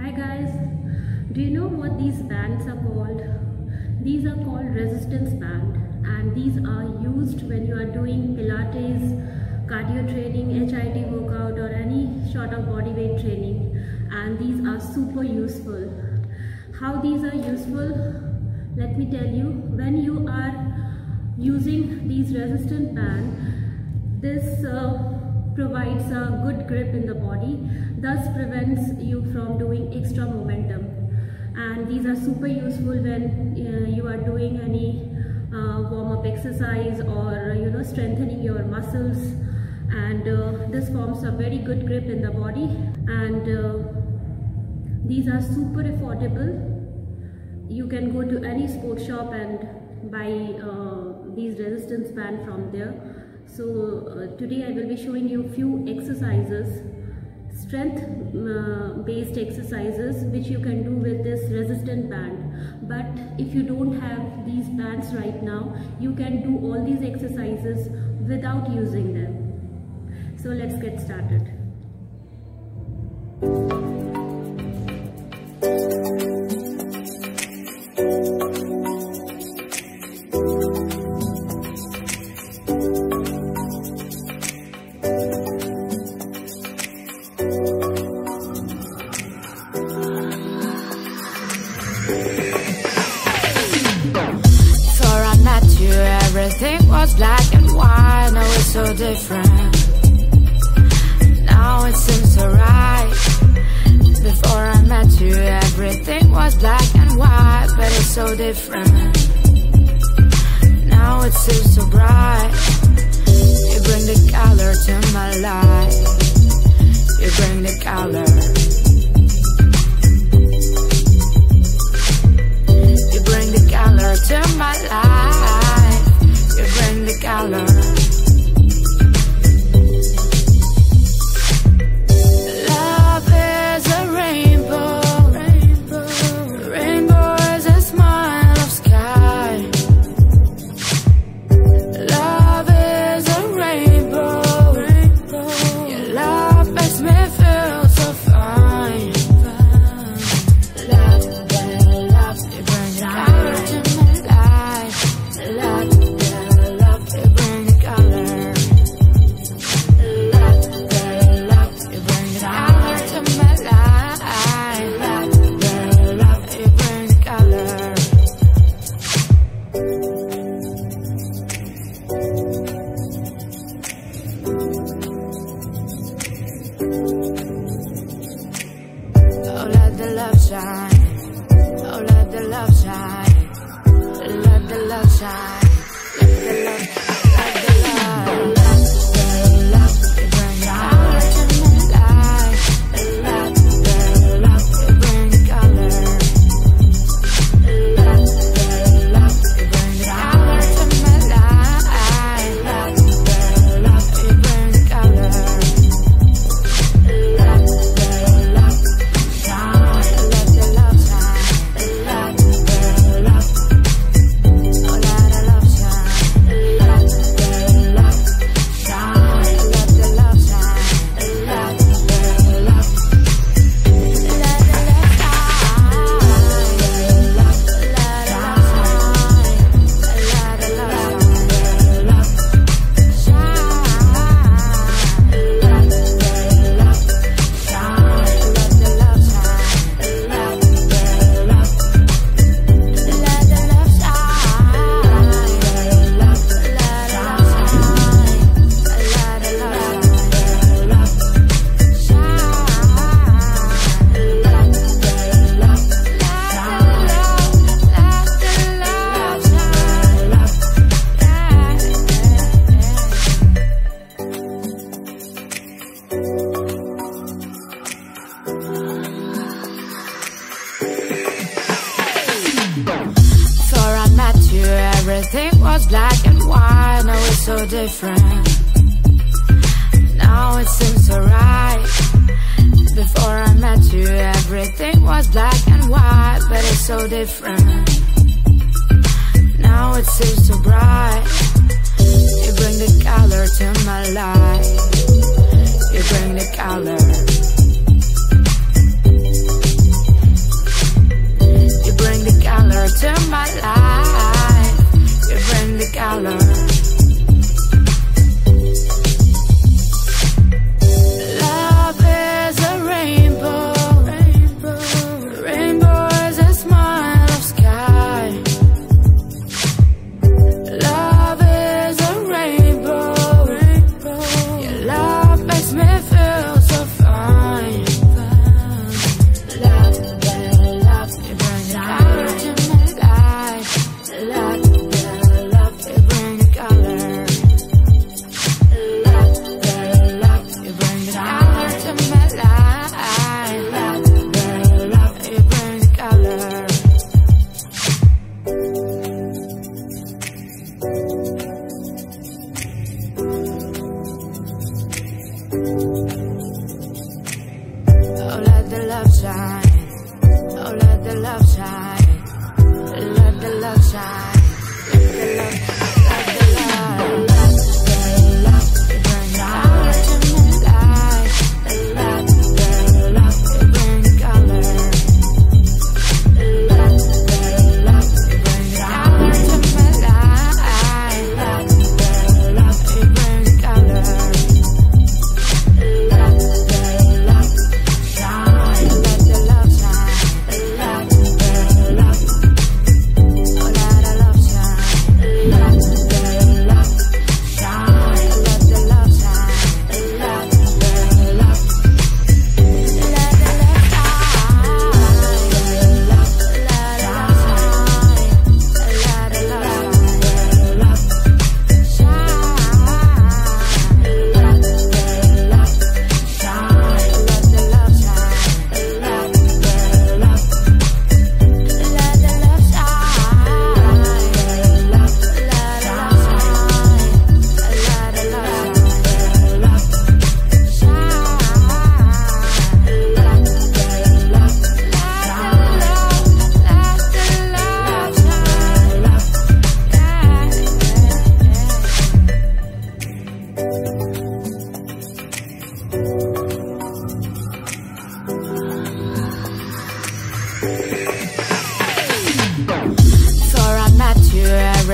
Hi guys, do you know what these bands are called? These are called resistance band and these are used when you are doing Pilates, cardio training, HIIT workout or any sort of body weight training and these are super useful. How these are useful? Let me tell you, when you are using these resistance band, this uh, provides a good grip in the body thus prevents you from doing extra momentum. And these are super useful when uh, you are doing any uh, warm-up exercise or you know strengthening your muscles. And uh, this forms a very good grip in the body. And uh, these are super affordable. You can go to any sports shop and buy uh, these resistance band from there so uh, today I will be showing you few exercises, strength uh, based exercises which you can do with this resistant band. But if you don't have these bands right now, you can do all these exercises without using them. So let's get started. Different Now it seems so right Before I met you, everything was black and white But it's so different. Now it seems so bright. You bring the color to my life. You bring the color. You bring the color to my life. You bring the color so different. Now it seems so bright. You bring the color to my life. You bring the color. You bring the color to my life. You bring the color.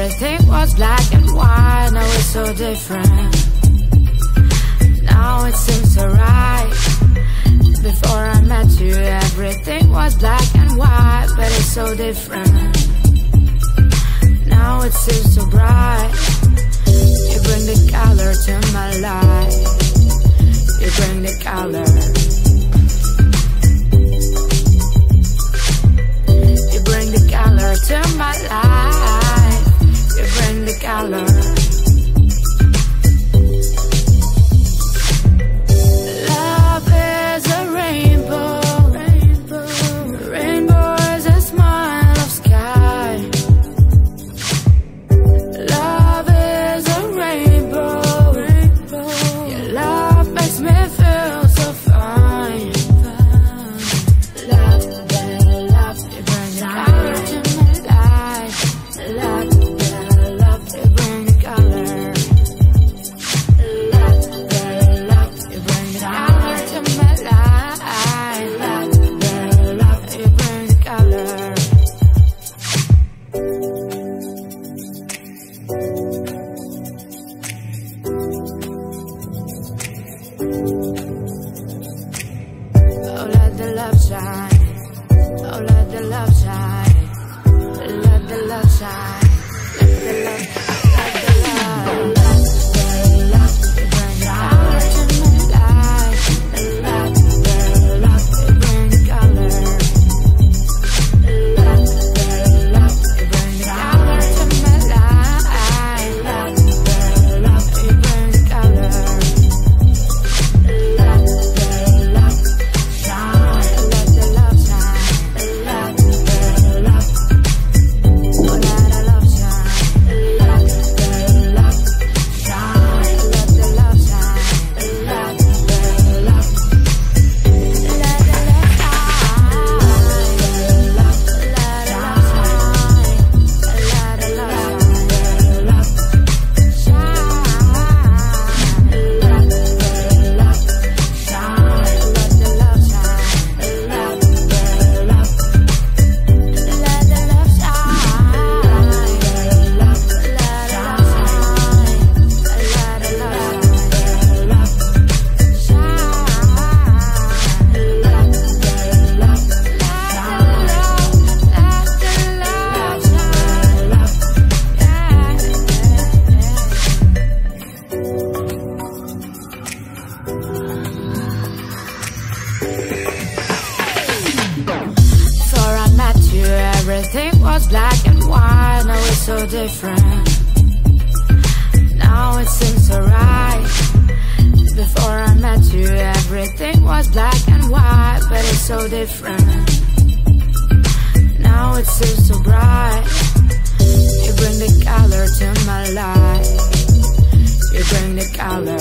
Everything was black and white, now it's so different. Now it seems so right. Before I met you, everything was black and white But it's so different. Now it seems so bright. You bring the color to my life. You bring the color. love the love shine. Oh, let the love shine. Let the love shine. different. Now it seems alright. Before I met you everything was black and white But it's so different. Now it seems so bright. You bring the color to my life. You bring the color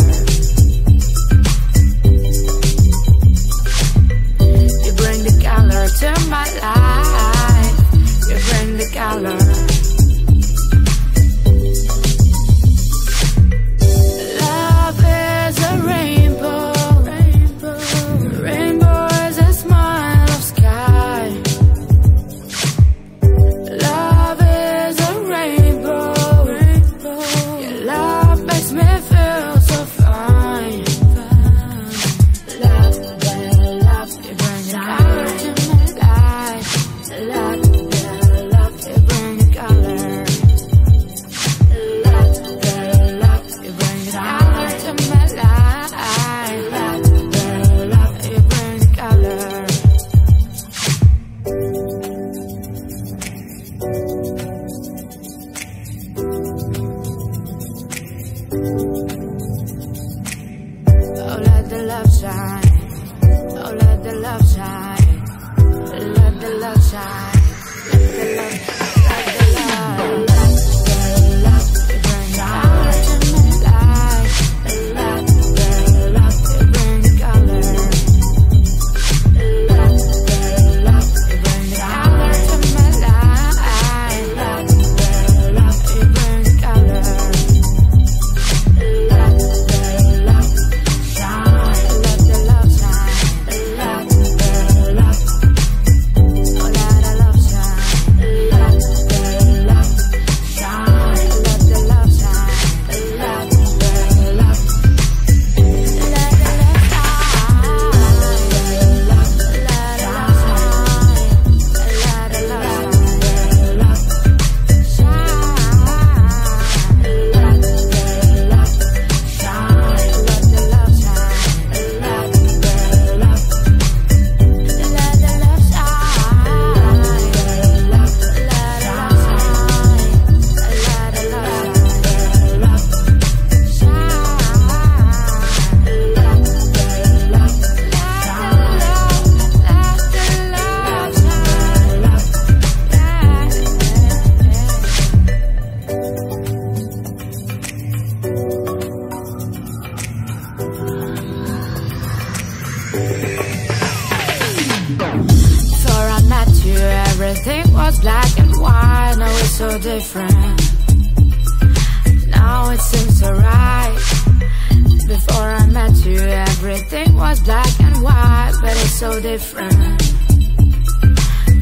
was black and white, but it's so different.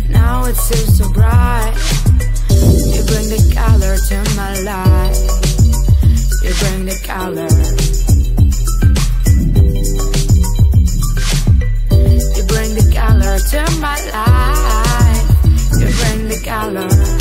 Now it seems so bright. You bring the color to my life. You bring the color. You bring the color to my life. You bring the color.